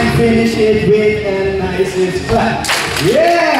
and finish it with a nicest clap. Yeah!